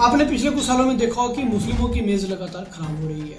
आपने पिछले कुछ सालों में देखा हो कि मुस्लिमों की मेज लगातार खराब हो रही है।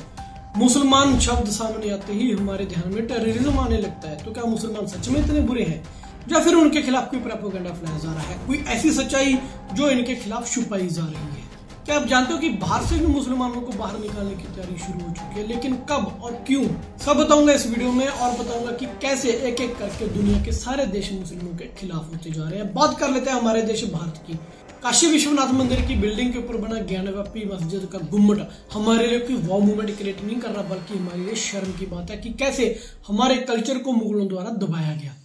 मुसलमान शब्द सामने आते ही हमारे ध्यान में टेररिज्म आने लगता है। तो क्या मुसलमान सच में इतने बुरे हैं? या फिर उनके खिलाफ कोई प्रोपोगंडा फैलाया जा रहा है? कोई ऐसी सच्चाई जो इनके खिलाफ छुपाई जा रही है? क्या आप जानते हो कि बाहर से भी मुसलमानों को बाहर निकालने की तैयारी शुरू हो चुकी है? लेकिन कब और क्यों? सब बताऊँगा इस वीडियो में और बताऊँगा कि कैसे एक एक करके दुनिया के सारे देश मुस्लिमों के खिलाफ होते जा रहे हैं। बात कर लेते हैं हमारे देश भारत की। काशी विश्वनाथ मंदिर की बिल्डिंग के ऊपर बना ज्ञानव्यापी मस्जिद का गुम्मट। हमारे लिए कोई वॉ मूवमेंट क्रिएट नहीं कर रहा, बल्कि हमारे लिए शर्म की बात है कि कैसे हमारे कल्चर को मुगलों द्वारा दबाया गया।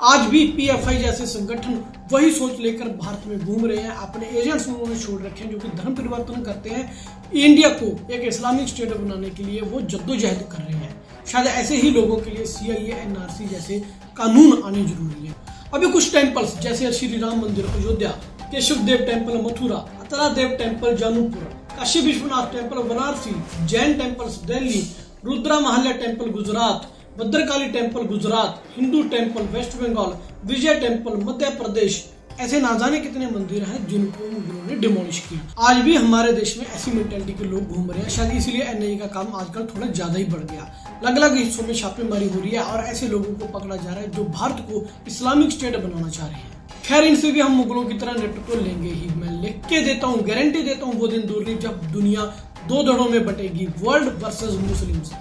आज भी पीएफआई जैसे संगठन वही सोच लेकर भारत में घूम रहे हैं। अपने एजेंट्स उन्होंने छोड़ रखे हैं जो कि धर्म परिवर्तन करते हैं। इंडिया को एक इस्लामिक स्टेट बनाने के लिए वो जद्दोजहद कर रहे हैं। शायद ऐसे ही लोगों के लिए सीआईए एनआरसी जैसे कानून आने ज़रूरी है। अभी कुछ टेम्पल्स जैसे श्री राम मंदिर, Ayodhya. Keshav Dev temple Mathura Atara Dev temple Janupur, Kashi Vishwanath temple Banarasi, Jain temples Delhi Rudra Mahalla temple Gujarat, Bhadrakali temple Gujarat, Hindu temple west Bengal, Vijay temple Madhya Pradesh, ऐसे ना जाने कितने मंदिर हैं जिनको उन्होंने demolish किया। आज भी हमारे देश में ऐसी मेंटेलिटी के लोग घूम रहे हैं, शायद इसलिए एनआईए का काम आजकल थोड़ा ज़्यादा ही बढ़ गया। अलग अलग हिस्सों में छापेमारी हो रही है और ऐसे लोगों को पकड़ा जा रहा है जो भारत को इस्लामिक स्टेट बनाना चाह रहे हैं। खैर, इनसे भी हम मुगलों की तरह नेट तो लेंगे ही। मैं लिख के देता हूँ गारंटी देता हूँ वो दिन दूर नहीं जब दुनिया दो दड़ों में बटेगी वर्ल्ड वर्सेज मुस्लिम्स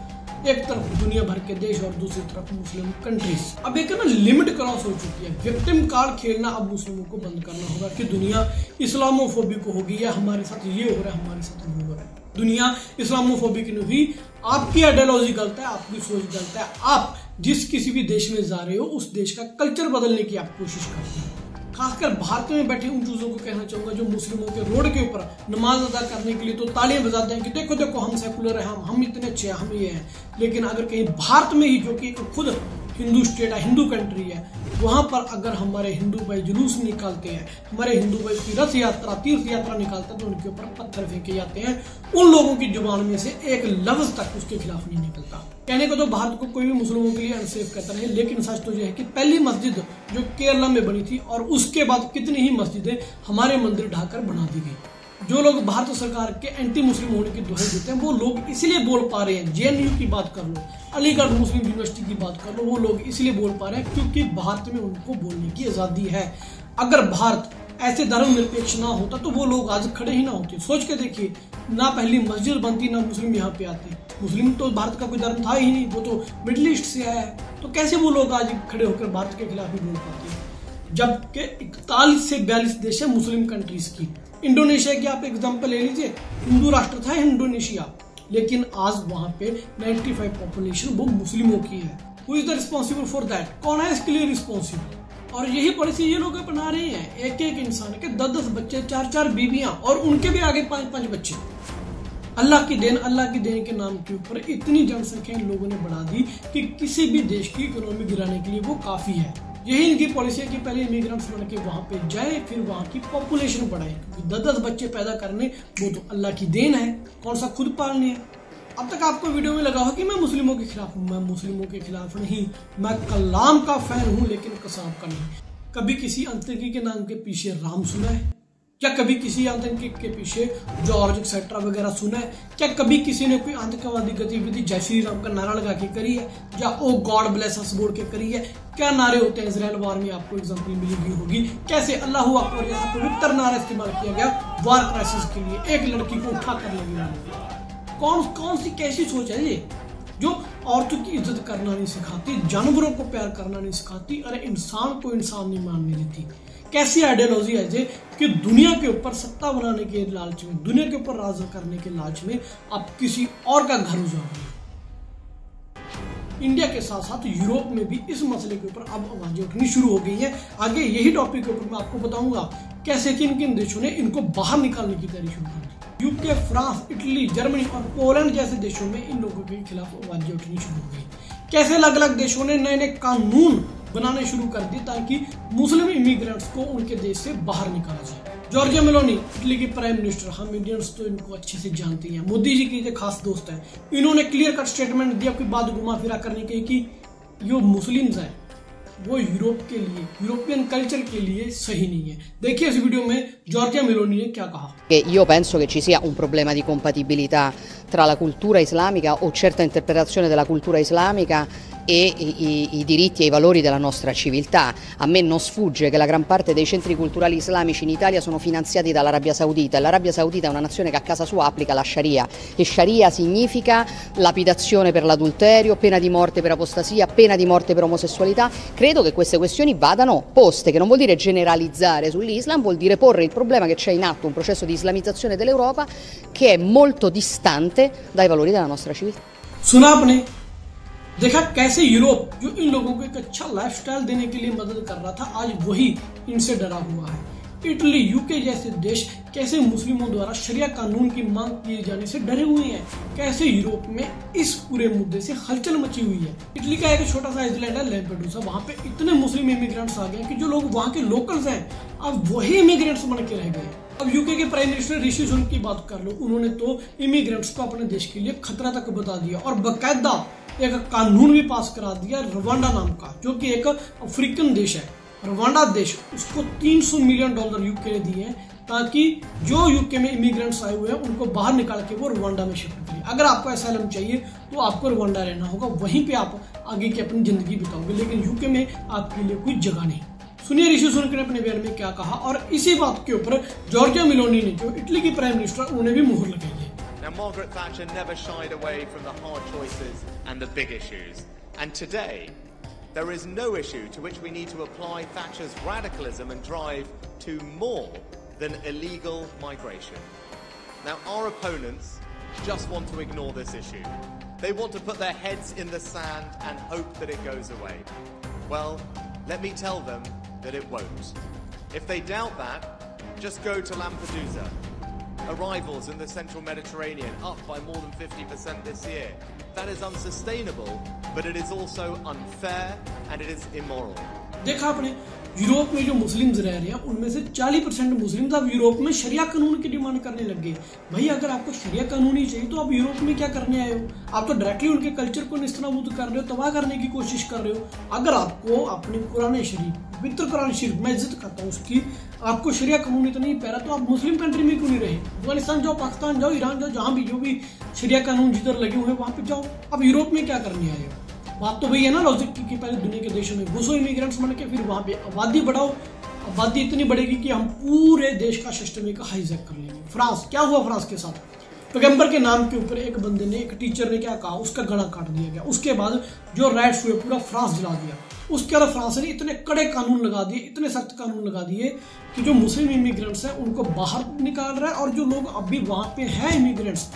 एक तरफ़ दुनिया भर के देश और दूसरी तरफ़ मुस्लिम कंट्रीज़ अब एक ना लिमिट क्रॉस हो चुकी है। विक्टिम कार्ड खेलना अब मुस्लिमों को बंद करना होगा कि दुनिया इस्लामोफोबिक होगी या हमारे साथ ये हो रहा है, हमारे साथ वो हो रहा है। दुनिया इस्लामोफोबिक नहीं हुई आपकी आइडियोलॉजी गलत है, आपकी सोच गलत है। आप जिस किसी भी देश में जा रहे हो, उस देश का कल्चर बदलने की आप कोशिश करते हैं। खासकर भारत में बैठे उन चूजों को कहना चाहूँगा जो मुस्लिमों के रोड के ऊपर नमाज़ अदा करने के लिए तो तालियाँ बजाते हैं कि देखो देखो, हम सेकुलर हैं, हम हम इतने अच्छे हैं, हम ये हैं। लेकिन अगर कहीं भारत में ही जो कि खुद हिंदू स्टेट है, हिंदू कंट्री है, वहाँ पर अगर हमारे हिंदू भाई जुलूस निकालते हैं, हमारे हिंदू भाई की रथ यात्रा, तीर्थ यात्रा निकालते हैं तो उनके ऊपर पत्थर फेंके जाते हैं। उन लोगों की ज़ुबान में से एक लफ्ज तक उसके खिलाफ नहीं निकलता। कहने को तो भारत को कोई भी मुस्लिमों के लिए अनसेफ कहता नहीं, लेकिन सच तो यह है कि पहली मस्जिद जो केरला में बनी थी और उसके बाद कितनी ही मस्जिदें हमारे मंदिर ढाकर बना दी गई जो लोग भारत सरकार के एंटी मुस्लिम होने की दुहाई देते हैं, वो लोग इसलिए बोल पा रहे हैं जेएनयू की बात कर लो, अलीगढ़ मुस्लिम यूनिवर्सिटी की बात कर लो, वो लोग इसलिए बोल पा रहे हैं क्योंकि भारत में उनको बोलने की आज़ादी है। अगर भारत ऐसे धर्म निरपेक्ष ना होता तो वो लोग आज खड़े ही ना होते। सोच के देखिए, ना पहली मस्जिद बनती, ना मुस्लिम यहाँ पे आते। मुस्लिम तो भारत का कोई धर्म था ही नहीं, वो तो मिडल ईस्ट से आया है। तो कैसे वो लोग आज खड़े होकर भारत के खिलाफ ही बोल पाते हैं? जबकि इकतालीस से बयालीस देश है मुस्लिम कंट्रीज़ की। इंडोनेशिया की आप एग्ज़ाम्पल ले लीजिए। हिंदू राष्ट्र था, इंडोनेशिया। लेकिन आज वहाँ पे 95 पॉपुलेशन वो मुस्लिमों की है। Who is the responsible for that कौन है इसके लिए रिस्पॉन्सिबल और यही पॉलिसी ये लोग अपना रहे हैं। एक एक इंसान के दस दस बच्चे चार चार बीबियाँ और उनके भी आगे पाँच पाँच बच्चे। अल्लाह की देन, अल्लाह की देन के नाम के ऊपर इतनी जनसंख्या लोगों ने बढ़ा दी कि किसी भी देश की इकोनॉमी गिराने के लिए वो काफ़ी है। यही इनकी पॉलिसी है कि पहले इमिग्रेंट्स बन के वहाँ पे जाए, फिर वहाँ की पॉपुलेशन बढ़ाए। क्योंकि दस दस बच्चे पैदा करने, वो तो अल्लाह की देन है, कौन सा खुद पालने है? अब तक आपको वीडियो में लगा हो कि मैं मुस्लिमों के खिलाफ हूँ। मैं मुस्लिमों के खिलाफ नहीं, मैं कलाम का फ़ैन हूँ, लेकिन कसाब का नहीं। कभी किसी अंतरिकी के नाम के पीछे राम सुना है? क्या कभी किसी आतंकी के पीछे जॉर्ज एक्सेट्रा वगैरह सुना है? क्या कभी किसी ने कोई आतंकवादी गतिविधि जय श्री राम का नारा लगा के करी है? या ओ गॉड ब्लेस अस बोल के करी है? क्या नारे होते हैं इसराइल वार में? आपको एग्ज़ाम्पल मिली होगी। कैसे अल्लाह अकबर जैसा पवित्र नारा इस्तेमाल किया गया वार क्राइसिस के लिए? एक लड़की को उठा कर लगी कौन कौन सी कैसी सोच है ये? जो औरतों की इज़्ज़त करना नहीं सिखाती, जानवरों को प्यार करना नहीं सिखाती, अरे इंसान को इंसान नहीं मानने देती। कैसी आइडियोलॉजी है जे कि दुनिया के ऊपर सत्ता बनाने के लालच में, दुनिया के ऊपर राज करने के लालच में आप किसी और का घर उजाड़ोगे इंडिया के साथ साथ यूरोप में भी इस मसले के ऊपर अब आवाज़ें उठनी शुरू हो गई हैं। आगे यही टॉपिक के ऊपर मैं आपको बताऊँगा कैसे किन किन देशों ने इनको बाहर निकालने की तैयारी शुरू कर दी। यूके फ्रांस इटली जर्मनी और पोलैंड जैसे देशों में इन लोगों के खिलाफ आवाज़ें उठनी शुरू हो गई। कैसे अलग अलग देशों ने नए नए कानून बनाने शुरू कर दी ताकि मुस्लिम इमिग्रेंट्स को उनके देश से बाहर निकाला जाए। जॉर्जिया मेलोनी, इटली के प्राइम मिनिस्टर हम इंडियंस तो इनको अच्छे से जानते हैं। मोदी जी के खास दोस्त हैं। इन्होंने क्लियर कट स्टेटमेंट दिया, कोई बात घुमा फिरा करने के कि जो मुस्लिम्स हैं। वो यूरोप के लिए, यूरोपियन कल्चर के लिए सही नहीं है। देखिए इस वीडियो में Giorgia Meloni ने क्या कहा। Io penso che ci sia un problema di compatibilità tra la cultura islamica o certa interpretazione della cultura islamica e i, i, diritti e i valori della nostra civiltà. A me non sfugge che la gran parte dei centri culturali islamici in Italia sono finanziati dall'Arabia Saudita e l'Arabia Saudita è una nazione che a casa sua applica la Sharia e Sharia significa lapidazione per l'adulterio, pena di morte per apostasia, pena di morte per omosessualità. Credo che queste questioni vadano poste, che non vuol dire generalizzare sull'Islam, vuol dire porre il problema che c'è in atto un processo di islamizzazione dell'Europa che è molto distante dai valori della nostra civiltà. सुना देखा कैसे Europe, जो इन लोगों को एक अच्छा lifestyle देने के लिए मदद कर रहा था, आज वही इनसे डरा हुआ है। इटली यूके जैसे देश कैसे मुस्लिमों द्वारा शरिया कानून की मांग किए जाने से डरे हुए हैं? कैसे यूरोप में इस पूरे मुद्दे से हलचल मची हुई है? इटली का एक छोटा सा आइलैंड है लेम्पेडूसा वहाँ पे इतने मुस्लिम इमिग्रेंट्स आ गए कि जो लोग वहाँ के लोकल्स हैं, अब वही इमिग्रेंट्स बन के रह गए अब यूके के प्राइम मिनिस्टर ऋषि सुनक की बात कर लो, उन्होंने तो इमिग्रेंट्स को अपने देश के लिए खतरा तक बता दिया और बकायदा एक कानून भी पास करा दिया रवांडा नाम का, जो कि एक अफ्रीकन देश है, रवांडा देश। उसको 300 मिलियन डॉलर यूके ने दिए हैं, ताकि जो यूके में इमिग्रेंट्स आए हुए हैं, उनको बाहर निकाल के वो रवांडा में शिफ्ट करिए अगर आपको असलम चाहिए तो आपको रवांडा रहना होगा, वहीं पे आप आगे की अपनी ज़िंदगी बिताओगे, लेकिन यूके में आपके लिए कोई जगह नहीं। सुनिए ऋषि सुनकर ने अपने बयान में क्या कहा, और इसी बात के ऊपर जॉर्जिया मिलोनी ने, जो इटली की प्राइम मिनिस्टर उन्होंने भी मुहर लगाई है। Now, Margaret Thatcher never shied away from the hard choices and the big issues. And today, there is no issue to which we need to apply Thatcher's radicalism and drive to more than illegal migration. Now, our opponents just want to ignore this issue. They want to put their heads in the sand and hope that it goes away. Well, let me tell them that it won't. If they doubt that, just go to Lampedusa arrivals in the central Mediterranean, up by more than 50% this year. That is unsustainable, but it is also unfair and it is immoral. देखा आपने Europe में जो Muslims रह रहे हैं उनमें से 40 percent मुस्लिम अब यूरोप में शरिया कानून की डिमांड करने लग गए भाई अगर आपको शरिया कानून ही चाहिए तो आप यूरोप में क्या करने आए हो आप तो डायरेक्टली उनके कल्चर को निस्तनाबूद कर रहे हो तबाह करने की कोशिश कर रहे हो अगर आपको अपने पुराने शरीफ पवित्र कुरान शरीफ मैं इज़्ज़त करता हूँ उसकी आपको शरिया कानून इतना ही पैरा तो आप मुस्लिम कंट्री में क्यों नहीं रहे? अफ़गानिस्तान जाओ, पाकिस्तान जाओ, ईरान जाओ, जहाँ भी जो भी शरिया कानून जिधर लगे हुए हैं, वहाँ जाओ। अब यूरोप में क्या करने आए हो? बात तो वही है ना लॉजिक की पहले दुनिया के देशों में घुसो इमिग्रेंट्स बन के, फिर वहाँ पे आबादी बढ़ाओ। आबादी इतनी बढ़ेगी कि हम पूरे देश का सिस्टम एक हाईजैक कर लेंगे। फ्रांस, क्या हुआ फ्रांस के साथ? पैगंबर के नाम के ऊपर एक बंदे ने, एक टीचर ने क्या कहा? उसका गला काट दिया गया। उसके बाद जो राइट्स हुए, पूरा फ्रांस जला दिया। उसके बाद फ्रांस ने इतने कड़े कानून लगा दिए, इतने सख्त कानून लगा दिए कि जो मुस्लिम इमिग्रेंट्स हैं, उनको बाहर निकाल रहा है और जो लोग अभी वहाँ पे हैं इमिग्रेंट्स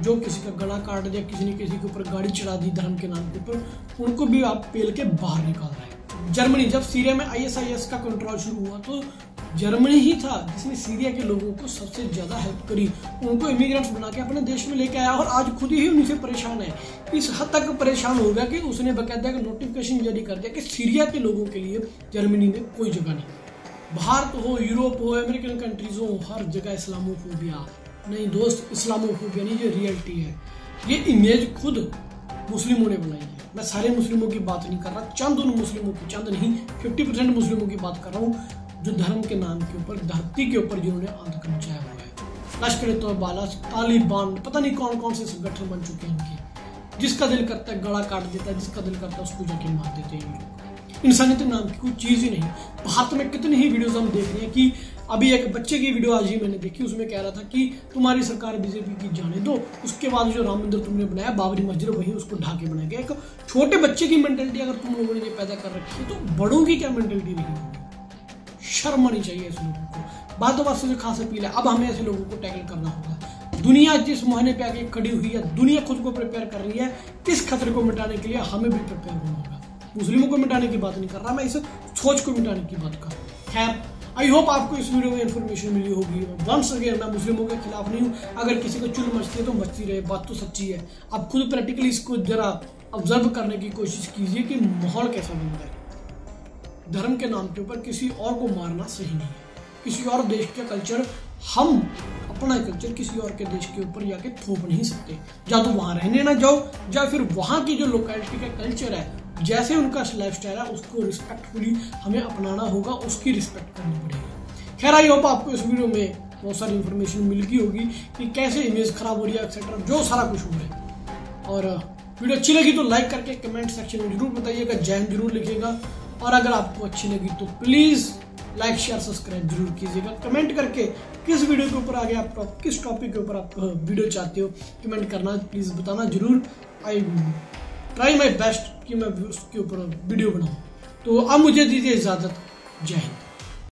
जो किसी का गला काट दिया, किसी ने किसी के ऊपर गाड़ी चढ़ा दी धर्म के नाम के ऊपर, उनको भी आप पेल के बाहर निकाल रहे हैं। जर्मनी, जब सीरिया में आईएसआईएस का कंट्रोल शुरू हुआ तो जर्मनी ही था जिसने सीरिया के लोगों को सबसे ज़्यादा हेल्प करी। उनको इमिग्रेंट्स बना के अपने देश में लेके आया और आज खुद ही उनसे परेशान है। इस हद तक परेशान हो गया कि उसने बकायदा का नोटिफिकेशन जारी कर दिया कि सीरिया के लोगों के लिए जर्मनी में कोई जगह नहीं। भारत हो, यूरोप हो, अमेरिकन कंट्रीज़ हो, हर जगह इस्लामोफोबिया। नहीं दोस्त, इस्लामोफोबिया नहीं, ये रियलिटी है। ये इमेज खुद मुस्लिमों ने बनाई है। मैं सारे मुस्लिमों की बात नहीं कर रहा, चंद उन मुस्लिमों की, चंद नहीं फिफ्टी परसेंट मुस्लिमों की बात कर रहा हूँ। जो धर्म के नाम के ऊपर, धरती के ऊपर जिन्होंने आतंक मचाया हुआ है। लश्कर तोबाला तालिबान, पता नहीं कौन कौन से संगठन बन चुके हैं इनके। जिसका दिल करता है गला काट देता है, जिसका दिल करता है उसको जाके मार देते हैं इंसानियत नाम की कोई चीज़ ही नहीं। भारत में कितनी ही वीडियोस हम देख रहे हैं कि अभी एक बच्चे की वीडियो आज ही मैंने देखी, उसमें कह रहा था कि तुम्हारी सरकार बीजेपी की जाने दो। उसके बाद जो राम मंदिर तुमने बनाया, बाबरी मस्जिद, वही उसको ढाके बनाया गया। एक छोटे बच्चे की मेंटेलिटी अगर तुम लोगों ने पैदा कर रखी है तो बड़ों की क्या मेंटेलिटी रही होगी? शर्म आनी चाहिए ऐसे लोगों को। बात बात से खास अपील है अब हमें ऐसे लोगों को टैकल करना होगा। दुनिया जिस मुहाने पे आगे खड़ी हुई है, दुनिया खुद को प्रिपेयर कर रही है, किस खतरे को मिटाने के लिए हमें भी प्रिपेयर होना होगा। मुस्लिमों को मिटाने की बात नहीं कर रहा, मैं इस सोच को मिटाने की बात कर रहा खैर आई होप आपको इस वीडियो में इन्फॉर्मेशन मिली होगी। वंस अगेन मैं मुस्लिमों के खिलाफ नहीं हूँ। अगर किसी को चुल मचती है तो मचती रहे। बात तो सच्ची है। आप खुद प्रैक्टिकली इसको जरा ऑब्ज़र्व करने की कोशिश कीजिए कि माहौल कैसा बन रहा है। धर्म के नाम के ऊपर किसी और को मारना सही नहीं है। किसी और देश का कल्चर हम अपना कल्चर किसी और के देश के ऊपर जाके थोप नहीं सकते। या तो वहाँ रहने ना जाओ, या फिर वहाँ की जो लोकेलिटी का कल्चर है, जैसे उनका लाइफ स्टाइल है, उसको रिस्पेक्टफुली हमें अपनाना होगा, उसकी रिस्पेक्ट करनी पड़ेगी। खैर आई होप आपको इस वीडियो में बहुत सारी इन्फॉर्मेशन मिल गई होगी कि कैसे इमेज खराब हो रही है एक्सेट्रा जो सारा कुछ हो रहा है। और वीडियो अच्छी लगी तो लाइक करके कमेंट सेक्शन में ज़रूर बताइएगा, जैन ज़रूर लिखिएगा। और अगर आपको अच्छी लगी तो प्लीज़ लाइक, शेयर, सब्सक्राइब ज़रूर कीजिएगा। कमेंट करके किस वीडियो के ऊपर आगे आप किस टॉपिक के ऊपर आप वीडियो चाहते हो, कमेंट करना, प्लीज़ बताना ज़रूर। आई ट्राई माई बेस्ट कि मैं उसके ऊपर वीडियो बनाऊँ। तो अब मुझे दीजिए इजाज़त। जय हिंद।